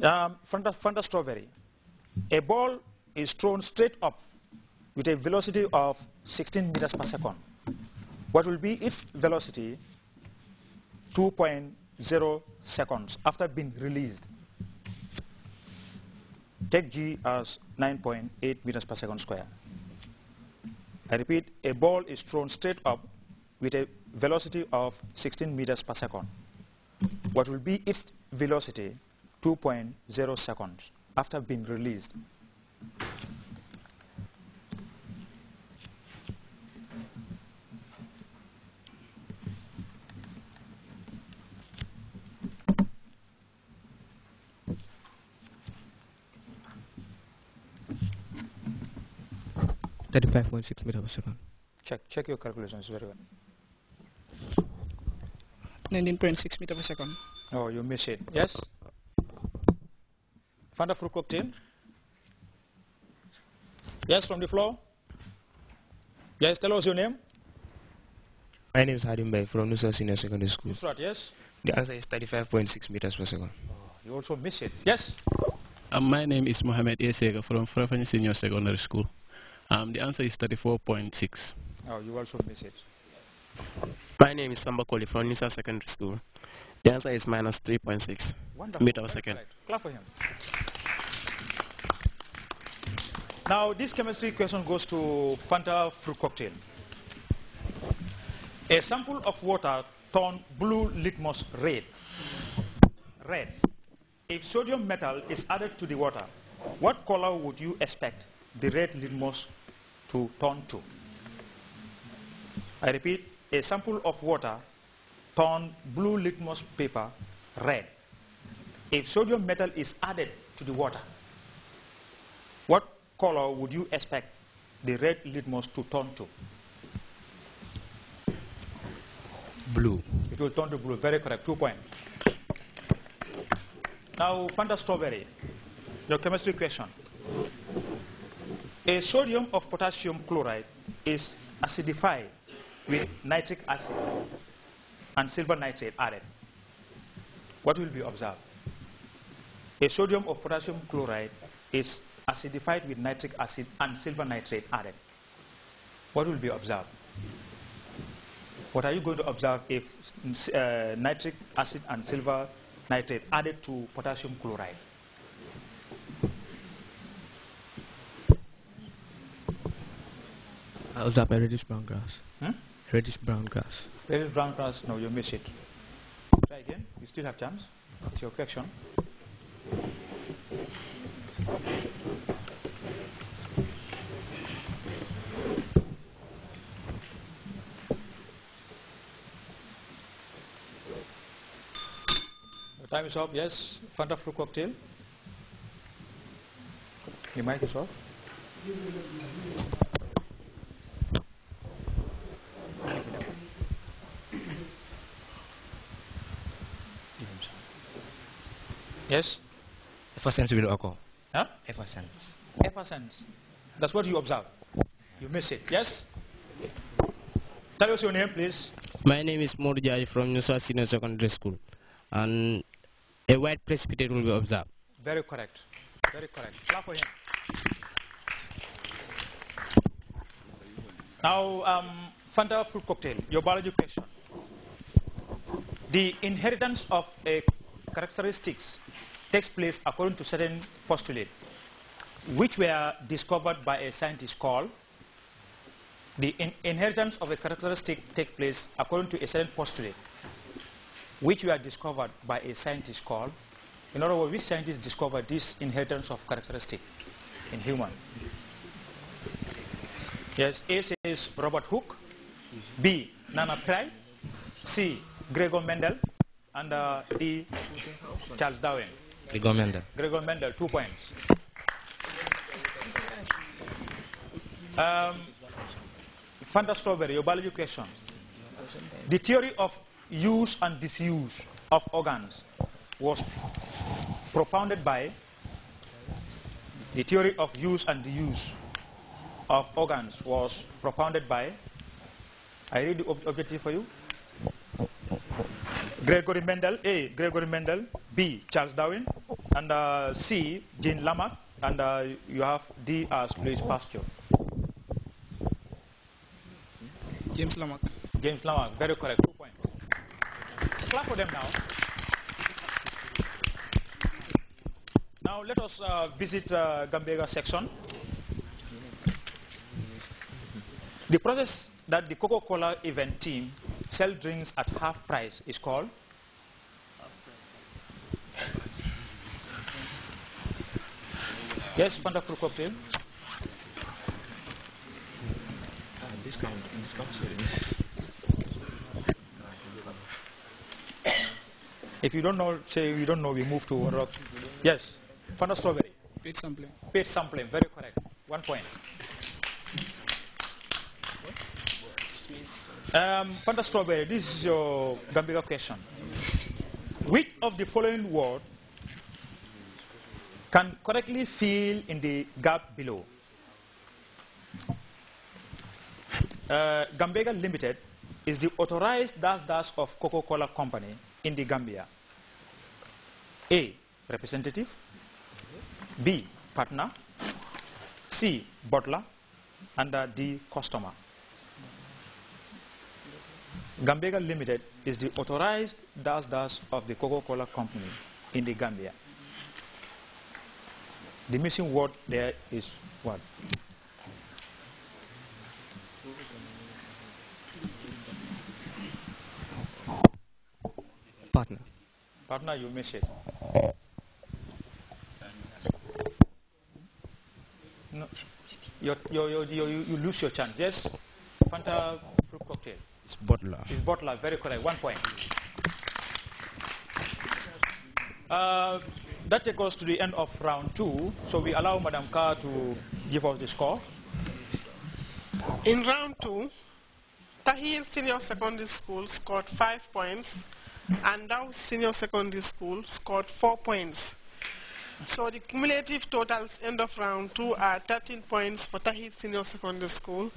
Um, Fanta, strawberry. A ball is thrown straight up with a velocity of 16 meters per second. What will be its velocity? 2.0 seconds after being released. Take G as 9.8 meters per second square. I repeat, a ball is thrown straight up with a velocity of 16 meters per second. What will be its velocity? 2.0 seconds after being released. Thirty-five point six meters per second. Check, check your calculations very well. 19.6 meters per second. Oh, you miss it. Yes? Fanta fruit cocktail? Yes, from the floor? Yes, tell us your name. My name is Hadim Bay from Nusa Senior Secondary School. Nusrat, yes? The answer is 35.6 meters per second. You also miss it. Yes? Um, my name is Mohamed Esega from Frafani Senior Secondary School. Um, the answer is 34.6. Oh, you also miss it. My name is Samba Koli from Nusa Secondary School. The answer is minus 3.6 Wonderful. meter per second. correct. Clap for him. Now, this chemistry question goes to Fanta fruit cocktail. A sample of water turned blue litmus red. Red. If sodium metal is added to the water, what color would you expect the red litmus to turn to? I repeat, a sample of water turned blue litmus paper red. If sodium metal is added to the water, what color would you expect the red litmus to turn to? Blue. It will turn to blue. Very correct. Two points. Now, Fanta strawberry. Your chemistry question. A sodium of potassium chloride is acidified with nitric acid and silver nitrate added. What will be observed? A sodium of potassium chloride is acidified with nitric acid and silver nitrate added. What will be observed? What are you going to observe if uh, nitric acid and silver nitrate added to potassium chloride? I up a reddish brown grass. Hmm? Reddish brown grass. Very brown grass, no, you miss it. Try again. You still have chance. It's your question. Time is up. Yes, Fanta fruit cocktail. The mic is off. Yes? Effervescence will occur. Huh? Effervescence. Effervescence. That's what you observe. You miss it. Yes? Tell us your name, please. My name is Morjai from Nusa Senior Secondary School. And a white precipitate will be observed. Very correct. Very correct. Clap for him. Now, um, Fanta fruit cocktail, your biology question. The inheritance of a characteristics takes place according to certain postulates, which were discovered by a scientist called the in inheritance of a characteristic takes place according to a certain postulate, which were discovered by a scientist called, in other words, which scientist discovered this inheritance of characteristic in human? Yes, A says Robert Hooke, B, Nana Pry, C, Gregor Mendel, and uh, D, Charles Darwin. Gregor Mendel. Gregor Mendel, two points. Um, Fanta Strawberry, your biology question. The theory of use and disuse of organs was propounded by the theory of use and use of organs was propounded by I read the ob objective for you. Gregory Mendel, A. Gregory Mendel, B. Charles Darwin, And uh, C, Jean Lamarck. And uh, you have D as Louis Pasteur. James Lamarck. James Lamarck, very correct, two points. Clap for them now. Now let us uh, visit uh, Gambega section. The process that the Coca-Cola event team sell drinks at half price is called Yes, fruit cocktail. If you don't know, say you don't know, we move to rock. Yes, Fanta strawberry. Paid sampling. Paid sampling, very correct. One point. Um, strawberry, this is your Gambega question. Which of the following word can correctly fill in the gap below? Uh, Gambega Limited is the authorized dash dash of Coca-Cola Company in the Gambia. A. Representative. B. Partner. C. Bottler. And uh, D. Customer. Gambega Limited is the authorized dash dash of the Coca-Cola Company in the Gambia. The missing word there is what? Partner. Partner, you miss it. No, you you you you lose your chance. Yes, Fanta fruit cocktail. It's bottler. It's bottler. Very correct. One point. Uh, that takes us to the end of round two. So we allow Madam Carr to give us the score. In round two, Tahir Senior Secondary School scored five points, and Dow Senior Secondary School scored four points. So the cumulative totals end of round two are 13 points for Tahir Senior Secondary School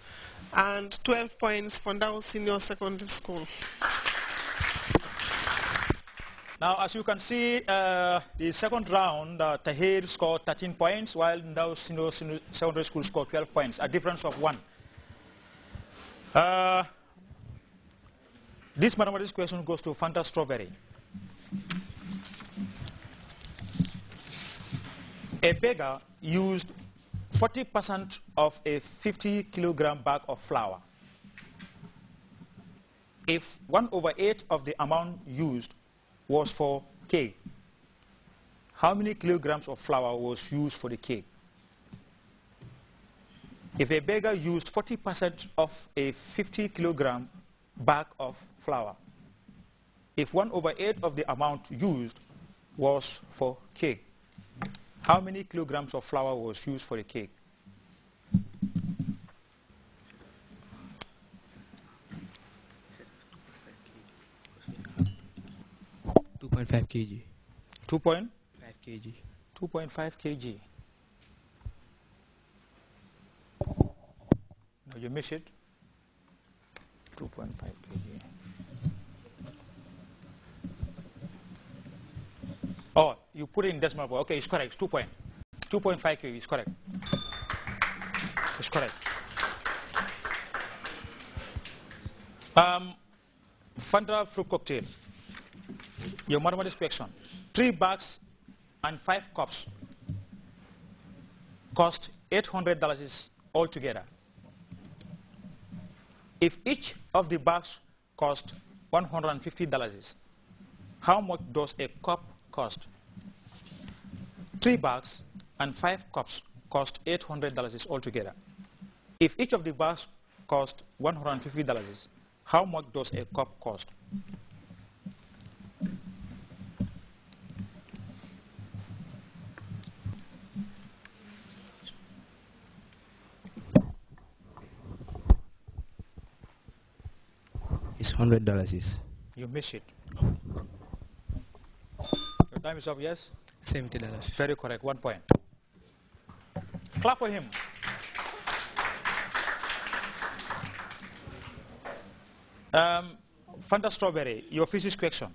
and 12 points for Dow Senior Secondary School. Now, as you can see, uh, the second round, uh, Tahir scored 13 points, while Dow Senior Secondary School scored 12 points, a difference of one. Uh, this mathematics question goes to Fanta Strawberry. A beggar used 40% of a 50 kilogram bag of flour. If 1 over 8 of the amount used was for cake, how many kilograms of flour was used for the cake? If a beggar used 40% of a 50 kilogram bag of flour, if 1 over 8 of the amount used was for cake, how many kilograms of flour was used for the cake? Two point five kg. 2 point? Five kg. 2.5 kg. No, you miss it. 2.5 kg. Oh, you put it in decimal point. Okay, it's correct. It's 2 point. 2.5 kg is correct. It's correct. Um, Fanta fruit cocktail. Your mathematics question. Three bags and five cups cost $800 altogether. If each of the bags cost $150, how much does a cup cost? Three bags and five cups cost $800 altogether. If each of the bags cost $150, how much does a cup cost? It's hundred dollars. You miss it. Your time is up, yes? Seventy dollars. Very correct, one point. Clap for him. Um, Fanta Strawberry, your physics question.